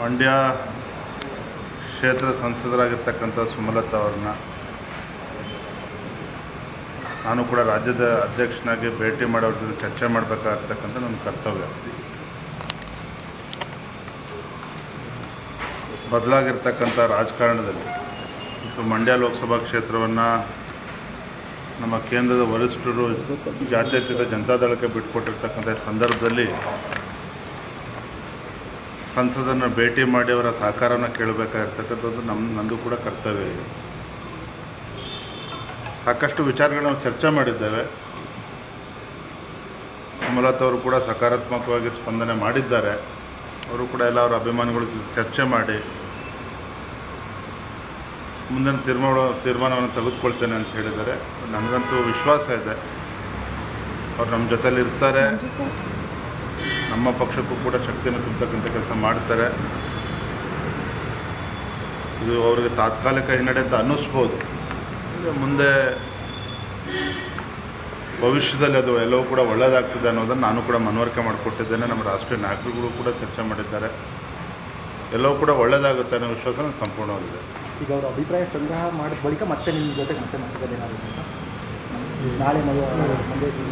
ಮಂಡ್ಯ ಕ್ಷೇತ್ರ ಸಂಸದರಾಗಿರ್ತಕ್ಕಂಥ ಸುಮಲತಾ ಅವ್ರನ್ನ ನಾನು ಕೂಡ ರಾಜ್ಯದ ಅಧ್ಯಕ್ಷನಾಗಿ ಭೇಟಿ ಮಾಡೋರ ಜೊತೆ ಚರ್ಚೆ ಮಾಡಬೇಕಾಗ್ತಕ್ಕಂಥ ನನ್ನ ಕರ್ತವ್ಯ. ಬದಲಾಗಿರ್ತಕ್ಕಂಥ ರಾಜಕಾರಣದಲ್ಲಿ. ಮತ್ತು ಮಂಡ್ಯ ಲೋಕಸಭಾ ಕ್ಷೇತ್ರವನ್ನು ನಮ್ಮ ಕೇಂದ್ರದ ವರಿಷ್ಠರು ಜಾತ್ಯತೀತ ಜನತಾದಳಕ್ಕೆ ಬಿಟ್ಕೊಟ್ಟಿರ್ತಕ್ಕಂಥ ಸಂದರ್ಭದಲ್ಲಿ ಸಂಸದನ್ನು ಭೇಟಿ ಮಾಡಿ ಅವರ ಸಹಕಾರವನ್ನು ಕೇಳಬೇಕಾಗಿರ್ತಕ್ಕಂಥದ್ದು ನಮ್ಮ ನಂದು ಕೂಡ ಕರ್ತವ್ಯ ಇದೆ. ಸಾಕಷ್ಟು ವಿಚಾರಗಳನ್ನ ನಾವು ಚರ್ಚೆ ಮಾಡಿದ್ದೇವೆ. ಸುಮಲತಾ ಅವರು ಕೂಡ ಸಕಾರಾತ್ಮಕವಾಗಿ ಸ್ಪಂದನೆ ಮಾಡಿದ್ದಾರೆ. ಅವರು ಕೂಡ ಎಲ್ಲ ಅವರ ಅಭಿಮಾನಿಗಳ ಚರ್ಚೆ ಮಾಡಿ, ಮುಂದಿನ ತೀರ್ಮಾನ, ತೀರ್ಮಾನವನ್ನು ತೆಗೆದುಕೊಳ್ತೇನೆ ಅಂತ ಹೇಳಿದ್ದಾರೆ. ನನಗಂತೂ ವಿಶ್ವಾಸ ಇದೆ. ಅವ್ರು ನಮ್ಮ ಜೊತೆಲಿ ಇರ್ತಾರೆ. ನಮ್ಮ ಪಕ್ಷಕ್ಕೂ ಕೂಡ ಶಕ್ತಿಯನ್ನು ತುಂಬತಕ್ಕಂಥ ಕೆಲಸ ಮಾಡ್ತಾರೆ. ಇದು ಅವರಿಗೆ ತಾತ್ಕಾಲಿಕ ಹಿನ್ನಡೆ ಅಂತ ಅನ್ನಿಸ್ಬೋದು. ಮುಂದೆ ಭವಿಷ್ಯದಲ್ಲಿ ಅದು ಎಲ್ಲವೂ ಕೂಡ ಒಳ್ಳೆಯದಾಗ್ತದೆ ಅನ್ನೋದನ್ನು ನಾನು ಕೂಡ ಮನವರಿಕೆ ಮಾಡಿಕೊಟ್ಟಿದ್ದೇನೆ. ನಮ್ಮ ರಾಷ್ಟ್ರೀಯ ನಾಯಕರುಗಳು ಕೂಡ ಚರ್ಚೆ ಮಾಡಿದ್ದಾರೆ. ಎಲ್ಲವೂ ಕೂಡ ಒಳ್ಳೆಯದಾಗುತ್ತೆ ಅನ್ನೋ ವಿಶ್ವಾಸ ಸಂಪೂರ್ಣವಾಗಿದೆ. ಈಗ ಅವರ ಅಭಿಪ್ರಾಯ ಸಂಗ್ರಹ ಮಾಡಿದ ಬಳಿಕ ಮತ್ತೆ ನಿಮ್ಮ ಜೊತೆ ಮತ್ತೆ ಮಾತುಕತೆ ಏನಾಗುತ್ತೆ ಸರ್? ನಾಳೆ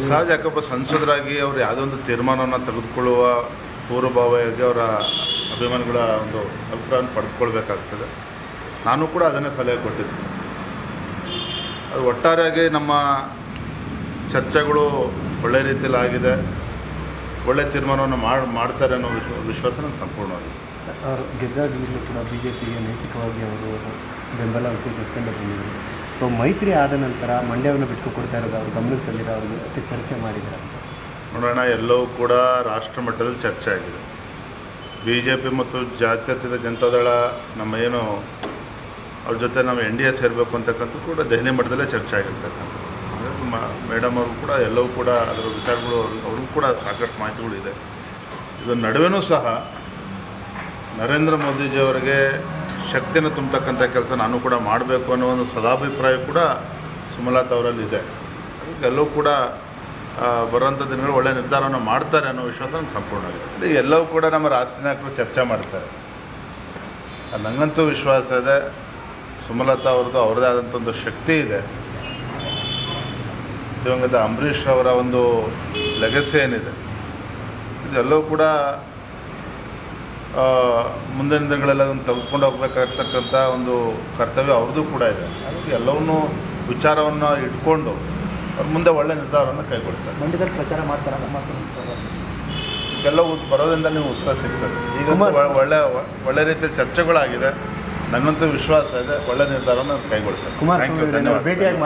ಸಹಜ ಯಾಕಪ್ಪ ಸಂಸದರಾಗಿ ಅವರು ಯಾವುದೋ ಒಂದು ತೀರ್ಮಾನವನ್ನು ತೆಗೆದುಕೊಳ್ಳುವ ಪೂರ್ವಭಾವಿಯಾಗಿ ಅವರ ಅಭಿಮಾನಿಗಳ ಒಂದು ಅಭಿಪ್ರಾಯವನ್ನು ಪಡೆದುಕೊಳ್ಬೇಕಾಗ್ತದೆ. ನಾನು ಕೂಡ ಅದನ್ನೇ ಸಲಹೆ ಕೊಟ್ಟಿದ್ದೆ. ಅದು ಒಟ್ಟಾರೆಯಾಗಿ ನಮ್ಮ ಚರ್ಚೆಗಳು ಒಳ್ಳೆ ರೀತಿಯಲ್ಲಿ ಆಗಿದೆ. ಒಳ್ಳೆ ತೀರ್ಮಾನವನ್ನು ಮಾಡಿ ಮಾಡ್ತಾರೆ ಅನ್ನೋ ವಿಶ್ವ ವಿಶ್ವಾಸ ನನಗೆ ಸಂಪೂರ್ಣವಾಗಿದೆ. ಅವರು ಗೆದ್ದಾಗಲೂ ಕೂಡ ಬಿ ಜೆ ಪಿಗೆ ನೈತಿಕವಾಗಿ ಅವರು ಬೆಂಬಲ ಸೂಚಿಸ್ಕೊಂಡು ಬಂದಿದ್ದಾರೆ. ಸೊ ಮೈತ್ರಿ ಆದ ನಂತರ ಮಂಡ್ಯವನ್ನು ಬಿಟ್ಟು ಕೊಡ್ತಾ ಇರೋದು ಅವ್ರು ಗಮನಕ್ಕೆ ತಂದಿರೋ ಅವ್ರ ಜೊತೆ ಚರ್ಚೆ ಮಾಡಿದ್ದಾರೆ. ನೋಡೋಣ, ಎಲ್ಲವೂ ಕೂಡ ರಾಷ್ಟ್ರ ಮಟ್ಟದಲ್ಲಿ ಚರ್ಚೆ ಆಗಿದೆ. ಬಿ ಜೆ ಪಿ ಮತ್ತು ಜಾತ್ಯತೀತ ಜನತಾದಳ ನಮ್ಮ ಏನು, ಅವ್ರ ಜೊತೆ ನಾವು ಎನ್ ಡಿ ಎ ಸೇರಬೇಕು ಅಂತಕ್ಕಂಥ ಕೂಡ ದೆಹಲಿ ಮಟ್ಟದಲ್ಲೇ ಚರ್ಚೆ ಆಗಿರ್ತಕ್ಕಂಥದ್ದು. ಮೇಡಮ್ ಅವರು ಕೂಡ, ಎಲ್ಲವೂ ಕೂಡ ಅದರ ವಿಚಾರಗಳು ಅವ್ರು- ಅವ್ರಿಗೂ ಕೂಡ ಸಾಕಷ್ಟು ಮಾಹಿತಿಗಳಿದೆ ಇದರ ನಡುವೆನೂ ಸಹ ನರೇಂದ್ರ ಮೋದಿಜಿಯವರಿಗೆ ಶಕ್ತಿಯನ್ನು ತುಂಬತಕ್ಕಂಥ ಕೆಲಸ ನಾನು ಕೂಡ ಮಾಡಬೇಕು ಅನ್ನೋ ಒಂದು ಸದಾಭಿಪ್ರಾಯ ಕೂಡ ಸುಮಲತಾ ಅವರಲ್ಲಿ ಇದೆ. ಹಾಗಾಗಿ ಎಲ್ಲವೂ ಕೂಡ ಬರುವಂಥ ದಿನಗಳು ಒಳ್ಳೆಯ ನಿರ್ಧಾರವನ್ನು ಮಾಡ್ತಾರೆ ಅನ್ನೋ ವಿಶ್ವಾಸ ನನಗೆ ಇಲ್ಲಿ. ಎಲ್ಲವೂ ಕೂಡ ನಮ್ಮ ರಾಷ್ಟ್ರೀಯ ನಾಯಕರು ಚರ್ಚೆ ಮಾಡ್ತಾರೆ. ನನಗಂತೂ ವಿಶ್ವಾಸ ಇದೆ, ಸುಮಲತಾ ಅವ್ರದ್ದು ಅವ್ರದ್ದೇ ಆದಂಥ ಒಂದು ಶಕ್ತಿ ಇದೆ. ದಿವಂಗತ ಅಂಬರೀಷ್ ಅವರ ಒಂದು ಲೆಗಸಿ ಏನಿದೆ. ಇದೆಲ್ಲವೂ ಕೂಡ ಮುಂದಿನ ದಿನಗಳೆಲ್ಲ ಅದನ್ನು ತೆಗೆದುಕೊಂಡು ಹೋಗ್ಬೇಕಾಗಿರ್ತಕ್ಕಂಥ ಒಂದು ಕರ್ತವ್ಯ ಅವ್ರದ್ದು ಕೂಡ ಇದೆ. ಅದಕ್ಕೆ ಎಲ್ಲವನ್ನೂ ವಿಚಾರವನ್ನು ಇಟ್ಕೊಂಡು ಅವ್ರ ಮುಂದೆ ಒಳ್ಳೆ ನಿರ್ಧಾರವನ್ನು ಕೈಗೊಳ್ತಾರೆ. ಮಂಡ್ಯದಲ್ಲಿ ಪ್ರಚಾರ ಮಾಡ್ತಾರೆ? ಉತ್- ಬರೋದ್ರಿಂದ ನೀವು ಉತ್ತರ ಸಿಗ್ತದೆ. ಈಗ ಒಳ್ಳೆ ಒಳ್ಳೆ ರೀತಿಯ ಚರ್ಚೆಗಳಾಗಿದೆ. ನನ್ನಂತೂ ವಿಶ್ವಾಸ ಇದೆ. ಒಳ್ಳೆ ನಿರ್ಧಾರವನ್ನು ಕೈಗೊಳ್ತಾರೆ. ಧನ್ಯವಾದ ಭೇಟಿಯಾಗಿ